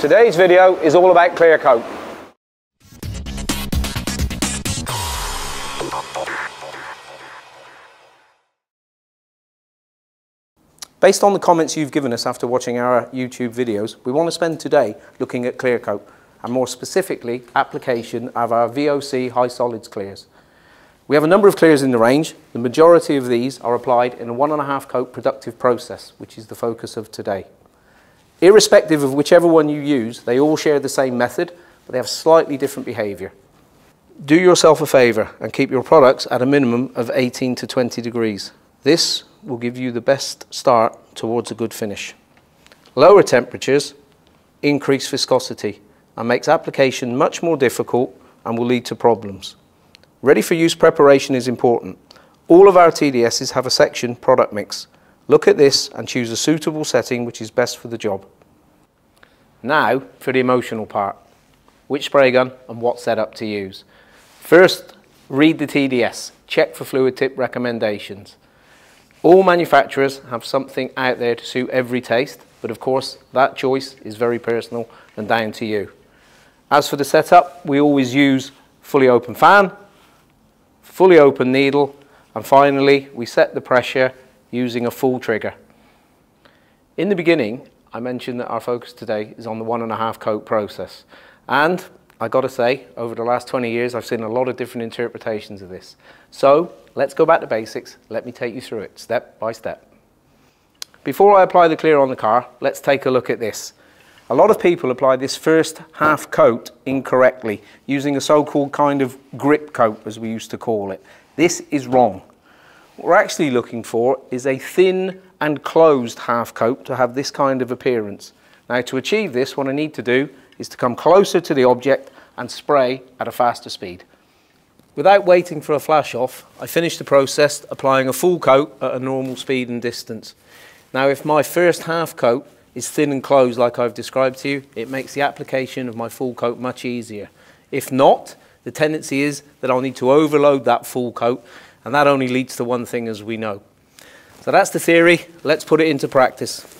Today's video is all about clear coat. Based on the comments you've given us after watching our YouTube videos, we want to spend today looking at clear coat and more specifically application of our VOC high solids clears. We have a number of clears in the range. The majority of these are applied in a one and a half coat productive process, which is the focus of today. Irrespective of whichever one you use, they all share the same method, but they have slightly different behavior. Do yourself a favor and keep your products at a minimum of 18 to 20 degrees. This will give you the best start towards a good finish. Lower temperatures increase viscosity and makes application much more difficult and will lead to problems. Ready for use preparation is important. All of our TDSs have a section product mix. Look at this and choose a suitable setting which is best for the job. Now for the emotional part. Which spray gun and what setup to use. First, read the TDS. Check for fluid tip recommendations. All manufacturers have something out there to suit every taste, but of course that choice is very personal and down to you. As for the setup, we always use fully open fan, fully open needle, and finally we set the pressure using a full trigger. In the beginning, I mentioned that our focus today is on the one and a half coat process. And I got to say, over the last 20 years, I've seen a lot of different interpretations of this. So let's go back to basics. Let me take you through it step by step. Before I apply the clear on the car, let's take a look at this. A lot of people apply this first half coat incorrectly, using a so-called kind of grip coat, as we used to call it. This is wrong. What we're actually looking for is a thin and closed half coat to have this kind of appearance. Now to achieve this, what I need to do is to come closer to the object and spray at a faster speed. Without waiting for a flash off, I finish the process applying a full coat at a normal speed and distance. Now if my first half coat is thin and closed like I've described to you, it makes the application of my full coat much easier. If not, the tendency is that I'll need to overload that full coat and that only leads to one thing as we know. So that's the theory, let's put it into practice.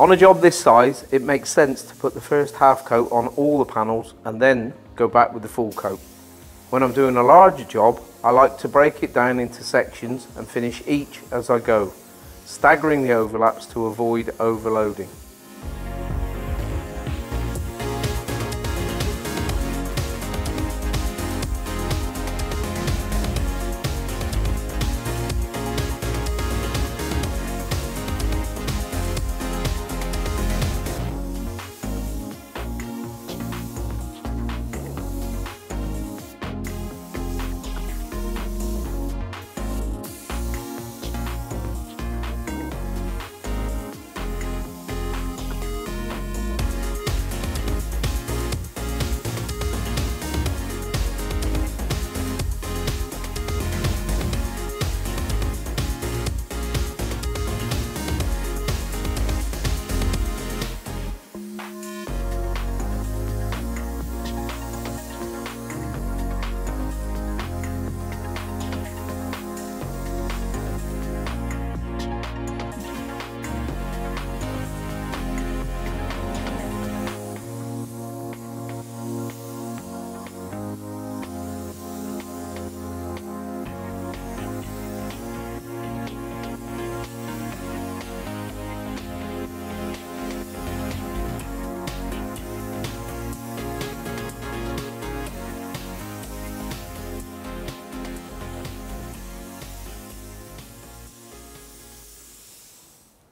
On a job this size, it makes sense to put the first half coat on all the panels and then go back with the full coat. When I'm doing a larger job, I like to break it down into sections and finish each as I go, staggering the overlaps to avoid overloading.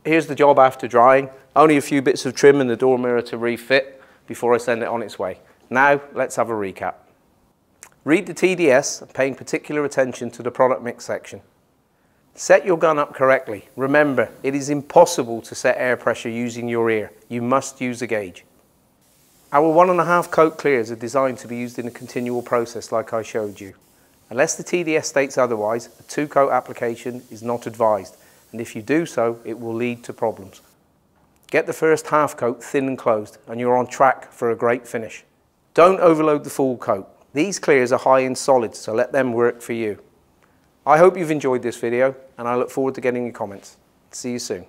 Here's the job after drying. Only a few bits of trim and the door mirror to refit before I send it on its way. Now, let's have a recap. Read the TDS, paying particular attention to the product mix section. Set your gun up correctly. Remember, it is impossible to set air pressure using your ear. You must use a gauge. Our one and a half coat clears are designed to be used in a continual process like I showed you. Unless the TDS states otherwise, a two coat application is not advised and if you do so, it will lead to problems. Get the first half coat thin and closed and you're on track for a great finish. Don't overload the full coat. These clears are high in solids, so let them work for you. I hope you've enjoyed this video and I look forward to getting your comments. See you soon.